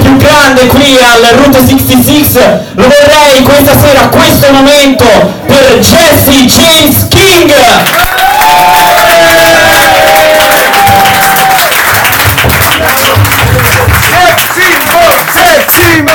più grande qui al Route 66 lo vorrei questa sera a questo momento per Jesse James King. Jesse, Jesse